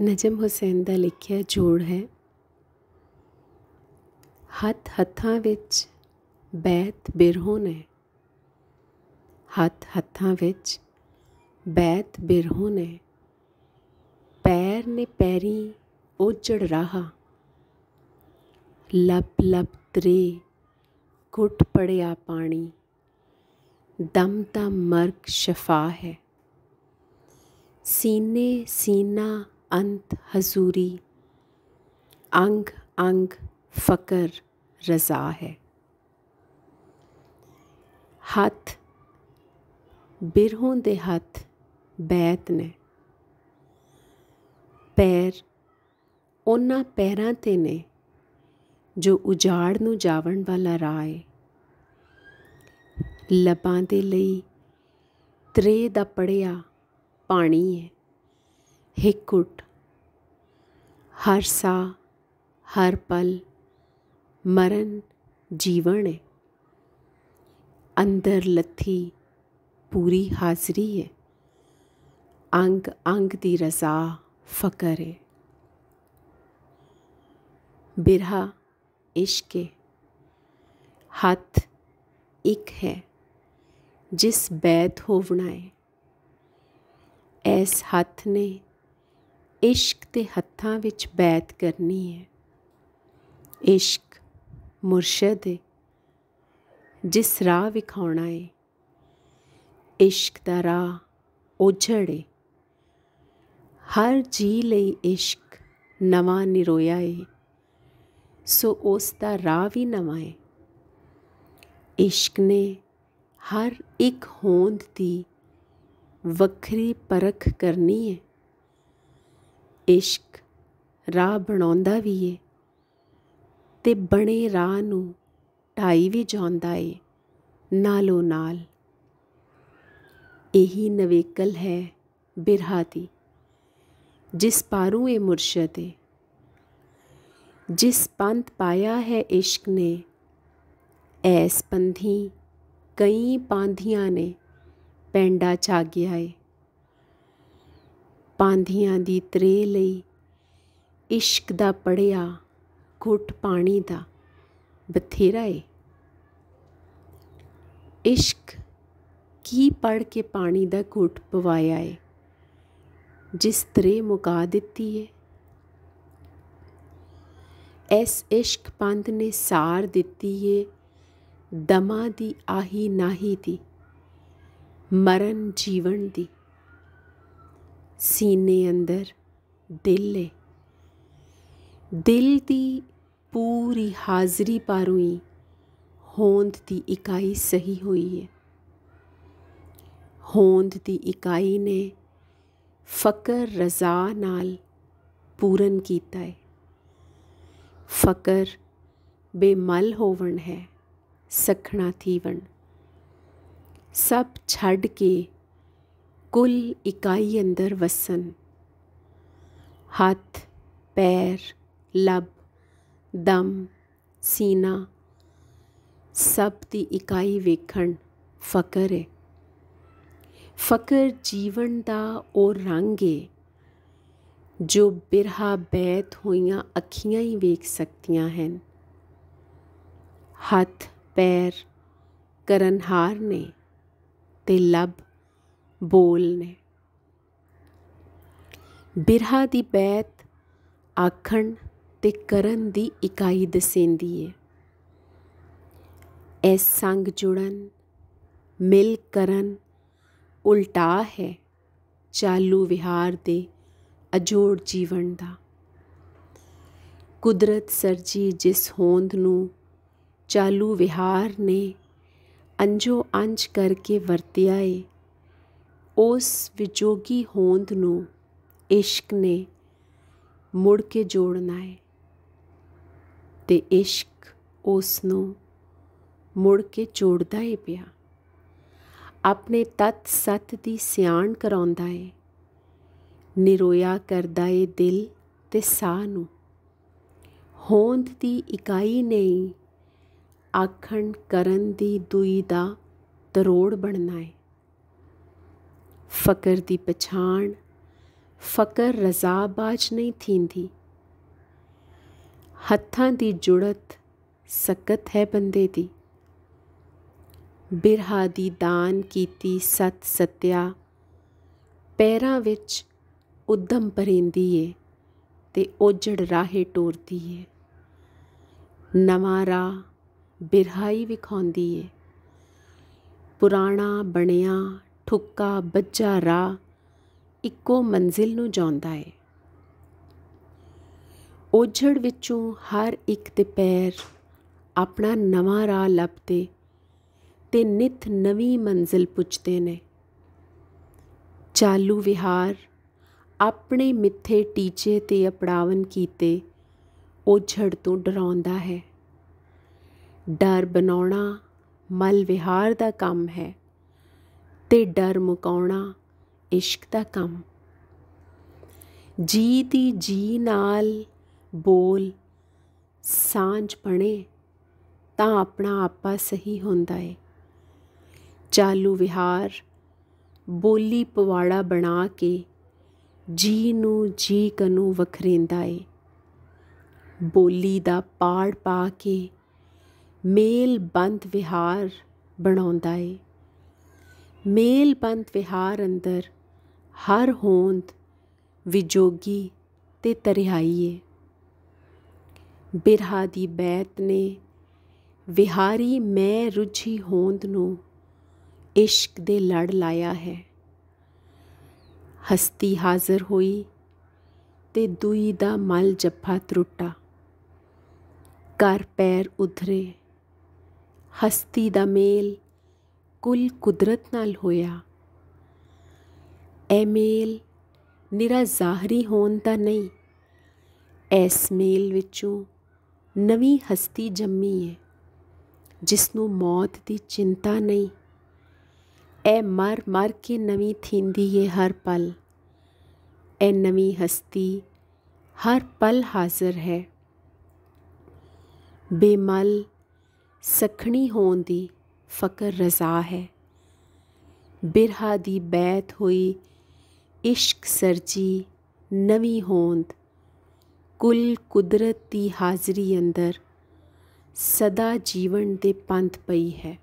ਨਜਮ ਹੁਸੈਨ ਦਾ ਲਿਖਿਆ ਜੋੜ ਹੈ। ਹੱਥ ਹੱਥਾਂ ਵਿੱਚ ਬੈਤ ਬਿਰਹੋਂ ਨੇ। ਹੱਥ ਹੱਥਾਂ ਵਿੱਚ ਬੈਤ ਬਿਰਹੋਂ ਨੇ। ਪੈਰ ਨੇ ਪੈਰੀ ਉਜੜ ਰਹਾ। ਲਬ ਲਬ ਤਰੇ ਘੁੱਟ ਪੜਿਆ ਪਾਣੀ। ਦਮ ਦਾ ਮਰਗ ਸ਼ਫਾ ਹੈ। ਸੀਨੇ ਸੀਨਾ ਅੰਤ ਹਜ਼ੂਰੀ। ਅੰਗ ਅੰਗ ਫਕਰ ਰਜ਼ਾ ਹੈ। ਹੱਥ ਬਿਰਹੋਂ ਦੇ ਹੱਥ ਬੈਤ ਨੇ। ਪੈਰ ਉਹਨਾਂ ਪੈਰਾਂ ਤੇ ਨੇ ਜੋ ਉਜਾੜ ਨੂੰ ਜਾਵਣ ਵਾਲਾ ਰਾਹ ਹੈ ਲਬਾਂ ਦੇ ਲਈ ਤਰੇ ਦਾ ਪੜਿਆ ਪਾਣੀ ਹੈ। ਹਿੱਕੁਟ ਹਰ ਸਾ ਹਰ ਪਲ ਮਰਨ ਜੀਵਨ ਹੈ ਅੰਦਰ ਲੱਥੀ ਪੂਰੀ ਹਾਜ਼ਰੀ ਹੈ ਅੰਗ ਅੰਗ ਦੀ ਰਜ਼ਾ ਫਕਰ ਹੈ ਬਿਰਹਾ ਇਸ਼ਕ ਹੱਥ ਇੱਕ ਹੈ ਜਿਸ ਬੈਦ ਹੋਵਣਾ ਹੈ ਐਸ ਹੱਥ ਨੇ ਇਸ਼ਕ ਦੇ ਹੱਥਾਂ ਵਿੱਚ ਬੈਤ ਕਰਨੀ ਹੈ। ਇਸ਼ਕ ਮੁਰਸ਼ਦ ਹੈ ਜਿਸ ਰਾਹ ਵਿਖਾਉਣਾ ਏ। ਇਸ਼ਕ ਦਾ ਰਾਹ ਉਜੜੇ ਹਰ ਜੀ ਲਈ ਇਸ਼ਕ ਨਵਾਂ ਨਿਰੋਇਆ ਏ। ਸੋ ਉਸ ਦਾ ਰਾਹ ਵੀ ਨਵਾਂ ਏ। ਇਸ਼ਕ ਨੇ ਹਰ ਇੱਕ ਹੋਂਦ ਦੀ ਵੱਖਰੀ ਪਰਖ ਕਰਨੀ ਹੈ ਇਸ਼ਕ ਰਾਹ ਬਣਾਉਂਦਾ ਵੀ ਏ ਤੇ ਬਣੇ ਰਾਹ ਨੂੰ ਢਾਈ ਵੀ ਜਾਂਦਾ ਏ, ਨਾਲੋ ਨਾਲ। ਇਹੀ ਨਵੇਕਲ ਹੈ ਬਿਰਹਾ ਦੀ, ਜਿਸ ਪਾਰੂ ਏ ਮੁਰਸ਼ਦ ਏ। ਜਿਸ ਪੰਥ ਪਾਇਆ ਹੈ ਇਸ਼ਕ ਨੇ, ਐਸ ਪੰਥੀ ਕਈ ਪਾਂਧੀਆਂ ਨੇ, ਪੈਂਡਾ ਚਾਗਿਆ ਏ। ਪਾਂਧੀਆਂ ਦੀ ਤਰੇ ਲਈ ਇਸ਼ਕ ਦਾ ਪੜਿਆ ਘੁੱਟ ਪਾਣੀ ਦਾ ਬਥੇਰਾ ਏ। ਇਸ਼ਕ ਕੀ ਪੜ ਕੇ ਪਾਣੀ ਦਾ ਘੁੱਟ ਪਵਾਇਆ ਏ? ਜਿਸ ਤਰੇ ਮੁਕਾ ਦਿੱਤੀ ਏ। ਐਸ ਇਸ਼ਕ ਪੰਧ ਨੇ ਸਾਰ ਦਿੱਤੀ ਏ, ਦਮਾ ਦੀ ਆਹੀ ਨਾਹੀ ਦੀ, ਮਰਨ ਜੀਵਨ ਦੀ। ਸੀਨੇ ਅੰਦਰ, ਦਿਲ ਏ। ਦਿਲ ਦੀ ਪੂਰੀ ਹਾਜ਼ਰੀ ਪਾਰੂਈ ਹੋਂਦ ਦੀ ਇਕਾਈ ਸਹੀ ਹੋਈ ਹੈ ਹੋਂਦ ਦੀ ਇਕਾਈ ਨੇ ਫਕਰ, ਰਜ਼ਾ ਨਾਲ ਪੂਰਨ ਕੀਤਾ ਹੈ ਫਕਰ ਬੇਮਲ ਹੋਵਣ ਹੈ, ਸਖਣਾ ਥੀਵਣ। ਸਭ ਛੱਡ ਕੇ ਕੁੱਲ ਇਕਾਈ ਅੰਦਰ ਵਸਨ ਹੱਥ, ਪੈਰ ਲਬ ਦਮ, ਸੀਨਾ, ਸਭ ਦੀ ਇਕਾਈ ਵੇਖਣ ਫਕਰ ਹੈ ਫਕਰ ਜੀਵਨ ਦਾ ਉਹ ਰੰਗ ਹੈ ਜੋ ਬਿਰਹਾ ਬੈਤ ਹੋਈਆਂ ਅੱਖੀਆਂ ਹੀ ਵੇਖ ਸਕਦੀਆਂ ਹਨ। ਹੱਥ, ਪੈਰ ਕਰਨਹਾਰ ਨੇ ਤੇ ਲਬ ਬੋਲ ਨੇ। ਬਿਰਹਾ ਦੀ ਬੈਤ, ਆਖਣ ਤੇ ਕਰਨ ਦੀ ਇਕਾਈ ਦਸੇਂਦੀ ਏ। ਐਸ ਸੰਗ ਜੁੜਨ, ਮਿਲ ਕਰਨ ਉਲਟਾ ਹੈ ਚਾਲੂ ਵਿਹਾਰ ਦੇ ਅਜੋੜ ਜੀਵਨ ਦਾ। ਕੁਦਰਤ ਸਰਜੀ ਜਿਸ ਹੋਂਦ ਨੂੰ ਚਾਲੂ ਵਿਹਾਰ ਨੇ ਅੰਜੋ ਅੰਜ ਕਰਕੇ ਵਰਤਿਆ ਏ ਉਸ ਵਿਜੋਗੀ ਹੋਂਦ ਨੂੰ ਇਸ਼ਕ ਨੇ ਮੁੜ ਕੇ ਜੋੜਨਾ ਹੈ ਤੇ ਇਸ਼ਕ ਉਸ ਨੂੰ ਮੁੜ ਕੇ ਜੋੜਦਾ ਏ ਪਿਆ। ਆਪਣੇ ਤਤ ਸਤ ਦੀ ਸਿਆਣ ਕਰਾਉਂਦਾ ਏ, ਨਿਰੋਇਆ ਕਰਦਾ ਏ ਦਿਲ ਤੇ ਸਾਹ ਨੂੰ। ਹੋਂਦ ਦੀ ਇਕਾਈ ਨਹੀਂ, ਆਖਣ ਕਰਨ ਦੀ ਦੁਈ ਦਾ ਤਰੋੜ ਬਣਨਾ ਏ। ਫਕਰ ਦੀ ਪਛਾਣ, ਫਕਰ ਰਜ਼ਾ ਬਾਜ ਨਹੀਂ ਹੱਥਾਂ ਦੀ ਜੁੜਤ ਸਕਤ ਹੈ ਬੰਦੇ ਦੀ। ਬਿਰਹਾ ਦੀ ਦਾਨ ਕੀਤੀ ਸਤ ਸਤਿਆ, ਪੈਰਾਂ ਵਿੱਚ ਉਦਮ ਪਰਿੰਦੀ ਏ ਤੇ ਓਜੜ ਰਾਹੇ ਟੋਰਦੀ ਏ। ਨਵਾਂ ਰਾਹ ਬਿਰਹਾਈ ਵਿਖਾਉਂਦੀ ਏ। ਪੁਰਾਣਾ ਬਣਿਆ ਠੁੱਕਾ ਬੱਜਾ ਰਾਹ ਇੱਕੋ ਮੰਜ਼ਿਲ ਨੂੰ ਜਾਂਦਾ ਏ। ਓਝੜ ਵਿੱਚੋਂ ਹਰ ਇੱਕ ਦੇ ਪੈਰ ਆਪਣਾ ਨਵਾਂ ਰਾਹ ਲੱਭਦੇ ਤੇ ਨਿਤ ਨਵੀਂ ਮੰਜ਼ਿਲ ਪੁੱਛਦੇ ਨੇ। ਚਾਲੂ ਵਿਹਾਰ ਆਪਣੇ ਮਿੱਥੇ ਟੀਚੇ ਤੇ ਅਪੜਾਵਨ ਕੀਤੇ ਓਝੜ ਤੋਂ ਡਰਾਉਂਦਾ ਹੈ। ਡਰ ਬਣਾਉਣਾ ਮਲ ਵਿਹਾਰ ਦਾ ਕੰਮ ਹੈ। ਤੇ ਡਰ ਮੁਕਾਉਣਾ ਇਸ਼ਕ ਦਾ ਕੰਮ। ਜੀ ਦੀ ਜੀ ਨਾਲ ਬੋਲ ਸਾਂਝ ਬਣੇ ਤਾਂ ਆਪਣਾ ਆਪਾ ਸਹੀ ਹੁੰਦਾ ਏ। ਚਾਲੂ ਵਿਹਾਰ ਬੋਲੀ ਪਵਾੜਾ ਬਣਾ ਕੇ ਜੀ ਨੂੰ ਜੀ ਕਨੂੰ ਵਖਰੇਂਦਾ ਏ। ਬੋਲੀ ਦਾ ਪਾੜ ਪਾ ਕੇ ਮੇਲ ਬੰਦ ਵਿਹਾਰ ਬਣਾਉਂਦਾ ਏ। ਮੇਲ ਬੰਦ ਵਿਹਾਰ ਅੰਦਰ, ਹਰ ਹੋਂਦ ਵਿਜੋਗੀ ਤੇ ਤਰਿਹਾਈ ਬਿਰਹਾ ਦੀ ਬੈਤ ਨੇ ਵਿਹਾਰੀ ਮੈਂ ਰੁਝੀ ਹੋਂਦ ਨੂੰ ਇਸ਼ਕ ਦੇ ਲੜ ਲਾਇਆ ਹੈ। ਹਸਤੀ ਹਾਜ਼ਰ ਹੋਈ ਤੇ ਦੂਈ ਦਾ ਮਲ ਜੱਫਾ ਤਰੁੱਟਾ। ਕਰ ਪੈਰ ਉਧਰੇ, ਹਸਤੀ ਦਾ ਮੇਲ ਕੁੱਲ ਕੁਦਰਤ ਨਾਲ ਹੋਇਆ। ਇਹ ਮੇਲ ਨਿਰਾ ਜ਼ਾਹਰੀ ਹੋਣ ਦਾ ਨਹੀਂ, ਇਸ ਮੇਲ ਵਿੱਚੋਂ ਨਵੀਂ ਹਸਤੀ ਜੰਮੀ ਹੈ ਜਿਸ ਨੂੰ ਮੌਤ ਦੀ ਚਿੰਤਾ ਨਹੀਂ। ਇਹ ਮਰ ਮਰ ਕੇ ਨਵੀਂ ਥੀਂਦੀ ਏ ਹਰ ਪਲ। ਇਹ ਨਵੀਂ ਹਸਤੀ ਹਰ ਪਲ ਹਾਜ਼ਰ ਹੈ। ਬੇਮਲ ਸਖਣੀ ਹੋਣ ਦੀ ਫਕਰ ਰਜ਼ਾ ਹੈ। ਬਿਰਹਾ ਦੀ ਬੈਤ ਹੋਈ, ਇਸ਼ਕ ਸਰਜੀ, ਨਵੀਂ ਹੋਂਦ। ਕੁਲ ਕੁਦਰਤ ਦੀ ਹਾਜ਼ਰੀ ਅੰਦਰ ਸਦਾ ਜੀਵਨ ਦੇ ਪੰਥ ਪਈ ਹੈ।